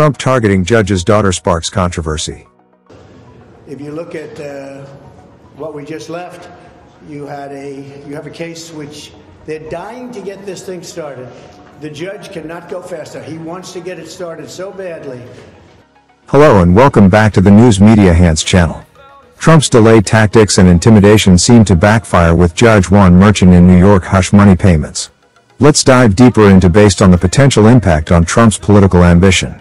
Trump targeting judge's daughter sparks controversy. If you look at uh, what we just left, you had a you have a case which they're dying to get this thing started. The judge cannot go faster. He wants to get it started so badly. Hello and welcome back to the News Media Hants channel. Trump's delay tactics and intimidation seem to backfire with Judge Juan Merchan in New York hush money payments. Let's dive deeper into based on the potential impact on Trump's political ambition.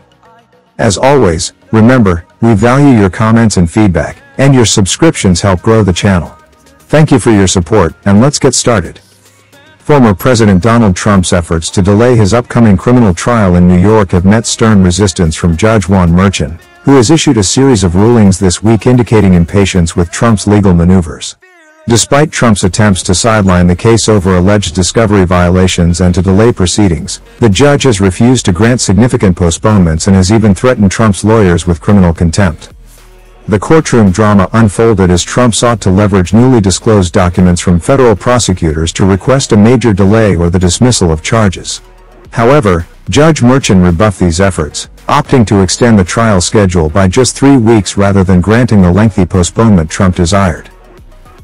As always, remember, we value your comments and feedback, and your subscriptions help grow the channel. Thank you for your support, and let's get started. Former President Donald Trump's efforts to delay his upcoming criminal trial in New York have met stern resistance from Judge Juan Merchan, who has issued a series of rulings this week indicating impatience with Trump's legal maneuvers. Despite Trump's attempts to sideline the case over alleged discovery violations and to delay proceedings, the judge has refused to grant significant postponements and has even threatened Trump's lawyers with criminal contempt. The courtroom drama unfolded as Trump sought to leverage newly disclosed documents from federal prosecutors to request a major delay or the dismissal of charges. However, Judge Merchan rebuffed these efforts, opting to extend the trial schedule by just three weeks rather than granting the lengthy postponement Trump desired.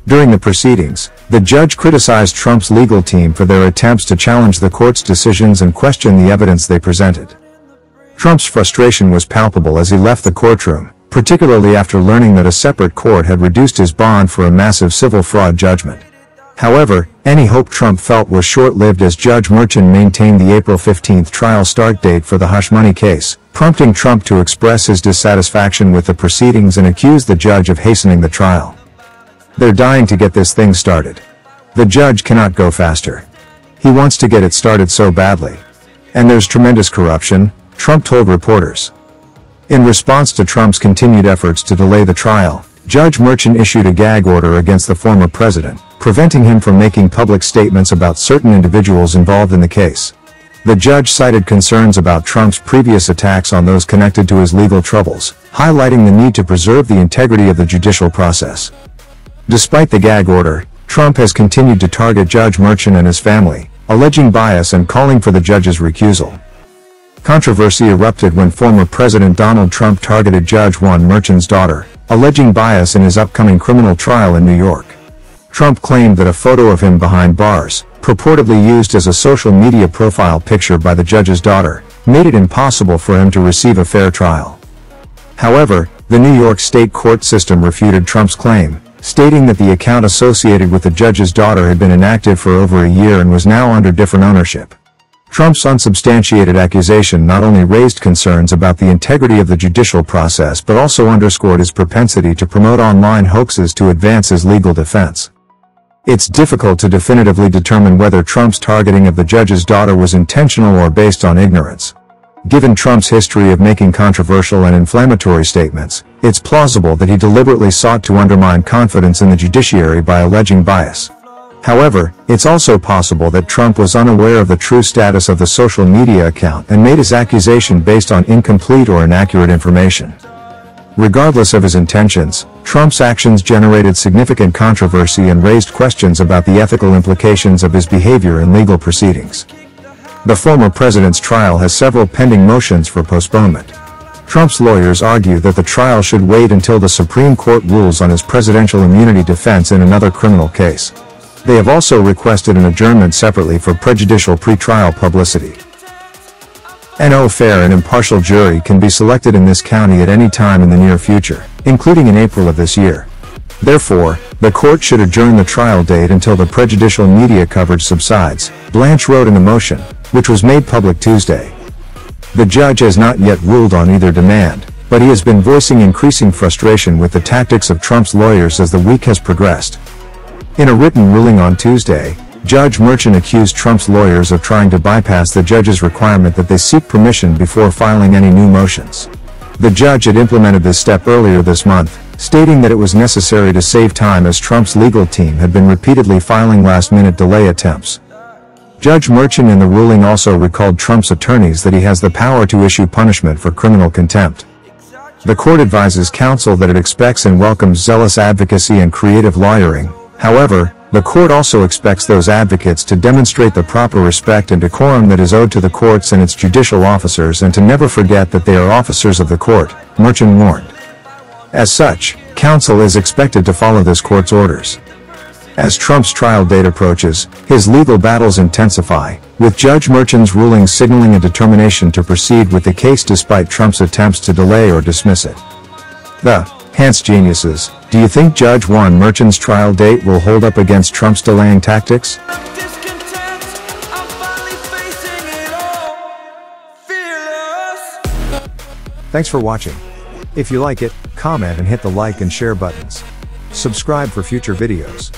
During the proceedings, the judge criticized Trump's legal team for their attempts to challenge the court's decisions and question the evidence they presented. Trump's frustration was palpable as he left the courtroom, particularly after learning that a separate court had reduced his bond for a massive civil fraud judgment. However, any hope Trump felt was short-lived as Judge Merchan maintained the April 15 trial start date for the hush money case, prompting Trump to express his dissatisfaction with the proceedings and accuse the judge of hastening the trial. They're dying to get this thing started. The judge cannot go faster. He wants to get it started so badly. And there's tremendous corruption, Trump told reporters. In response to Trump's continued efforts to delay the trial, Judge Merchan issued a gag order against the former president, preventing him from making public statements about certain individuals involved in the case. The judge cited concerns about Trump's previous attacks on those connected to his legal troubles, highlighting the need to preserve the integrity of the judicial process. Despite the gag order, Trump has continued to target Judge Merchan and his family, alleging bias and calling for the judge's recusal. Controversy erupted when former President Donald Trump targeted Judge Juan Merchan's daughter, alleging bias in his upcoming criminal trial in New York. Trump claimed that a photo of him behind bars, purportedly used as a social media profile picture by the judge's daughter, made it impossible for him to receive a fair trial. However, the New York state court system refuted Trump's claim, stating that the account associated with the judge's daughter had been inactive for over a year and was now under different ownership. Trump's unsubstantiated accusation not only raised concerns about the integrity of the judicial process but also underscored his propensity to promote online hoaxes to advance his legal defense. It's difficult to definitively determine whether Trump's targeting of the judge's daughter was intentional or based on ignorance. Given Trump's history of making controversial and inflammatory statements, it's plausible that he deliberately sought to undermine confidence in the judiciary by alleging bias. However, it's also possible that Trump was unaware of the true status of the social media account and made his accusation based on incomplete or inaccurate information. Regardless of his intentions, Trump's actions generated significant controversy and raised questions about the ethical implications of his behavior in legal proceedings. The former president's trial has several pending motions for postponement. Trump's lawyers argue that the trial should wait until the Supreme Court rules on his presidential immunity defense in another criminal case. They have also requested an adjournment separately for prejudicial pretrial publicity. An fair and impartial jury can be selected in this county at any time in the near future, including in April of this year. Therefore, the court should adjourn the trial date until the prejudicial media coverage subsides, Blanche wrote in the motion, which was made public Tuesday. The judge has not yet ruled on either demand, but he has been voicing increasing frustration with the tactics of Trump's lawyers as the week has progressed, in a written ruling on Tuesday, Judge Merchan accused Trump's lawyers of trying to bypass the judge's requirement that they seek permission before filing any new motions. The judge had implemented this step earlier this month, stating that it was necessary to save time as Trump's legal team had been repeatedly filing last-minute delay attempts. Judge Merchan in the ruling also recalled Trump's attorneys that he has the power to issue punishment for criminal contempt. The court advises counsel that it expects and welcomes zealous advocacy and creative lawyering, However, The court also expects those advocates to demonstrate the proper respect and decorum that is owed to the courts and its judicial officers and to never forget that they are officers of the court, Merchan warned. As such, counsel is expected to follow this court's orders. As Trump's trial date approaches, his legal battles intensify, with Judge Merchan's ruling signaling a determination to proceed with the case despite Trump's attempts to delay or dismiss it. The Hants geniuses, do you think Judge Juan Merchan's trial date will hold up against Trump's delaying tactics? Thanks for watching. If you like it, comment and hit the like and share buttons. Subscribe for future videos.